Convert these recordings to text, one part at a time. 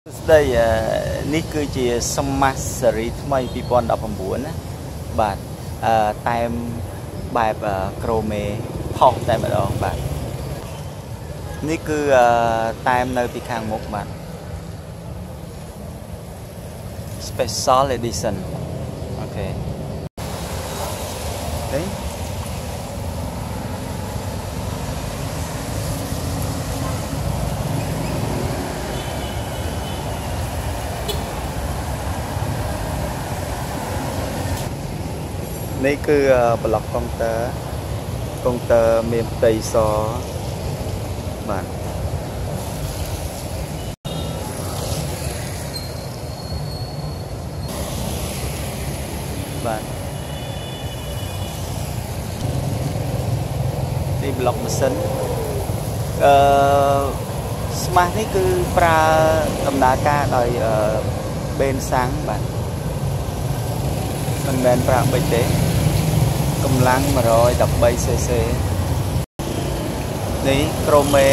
ស្ដីអឺនេះគឺជា Smash Series ថ្មី2019ណាបាទអឺតែមបែបក្រូមេផុសតែម្ដងបាទនេះគឺអឺតែមនៅពីខាងមុខបាទ Special Edition អូខេនេះ នេះគឺប្លុកកុងទ័រកុងទ័រមានផ្ទៃសបាទបាទនេះប្លុកម៉ាស៊ីនអឺស្មាស់នេះគឺប្រើដំណើរការដោយបេនសាំងបាទមិនមែនប្រើបិចទេ កម្លាំង 113cc នេះក្រូមេ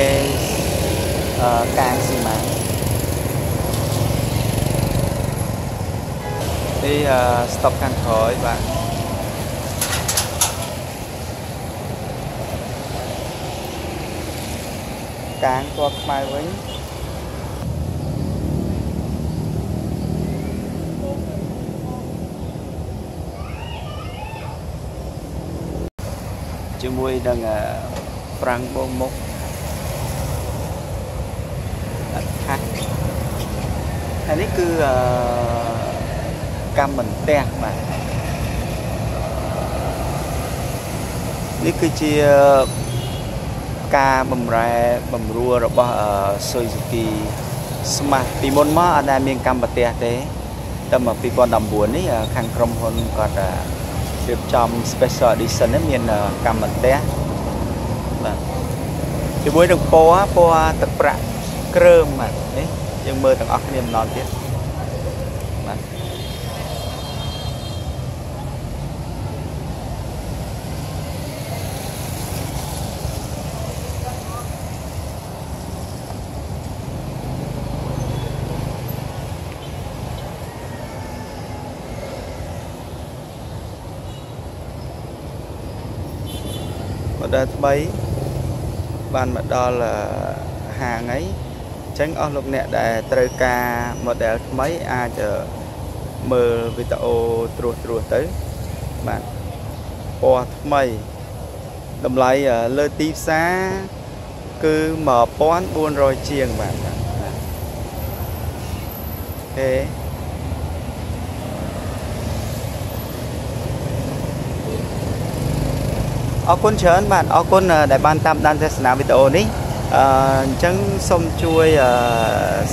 អឺកាងស៊ីម៉ានេះអឺស្តុបខាងក្រោយបាទកាងពណ៌ខ្មៅវិញ ជាមួយនឹងប្រាំងបងមុខអត់ខាស់ហើយនេះគឺអឺកម្មមិនផ្ទះបាទនេះគឺជាការបំរែបំរួលរបស់ Suzuki Smart ពីមុនមកអត់ដែលមានកម្មប្រទះទេតែមក2019នេះខាងក្រុមហ៊ុនគាត់ រៀបចំ special edition នេះមានកម្មបន្ទះបាទជាមួយនឹងពណ៌ពណ៌ទឹកប្រាក់គ្រើមបាទនេះយើងមើលទាំងអស់គ្នាម្ដងទៀត ម៉ូដែលថ្មីបានមកដល់ហាងអីអញ្ចឹងអស់លោកអ្នកដែលត្រូវការម៉ូដែលថ្មីអាចមើលវីដេអូត្រួសត្រាសទៅបាទពណ៌ថ្មីតម្លៃលើទីផ្សារគឺ1400ជាងបាទអូខេ អរគុណច្រើនបាទអរគុណដែលបានតាមដានទស្សនាវីដេអូនេះអញ្ចឹងសូមជួយ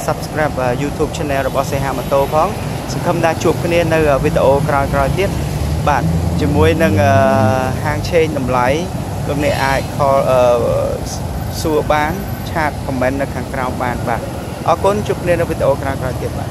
Subscribe YouTube Channel របស់សេហាម៉ូតូផងសង្ឃឹមថាជួបគ្នានៅវីដេអូក្រោយៗទៀតបាទជាមួយនឹងហាងឆេងតម្លៃលោកអ្នកអាច call សួរបានឆាត comment នៅខាងក្រោមបានបាទអរគុណជួបគ្នានៅវីដេអូក្រោយៗទៀតបាទ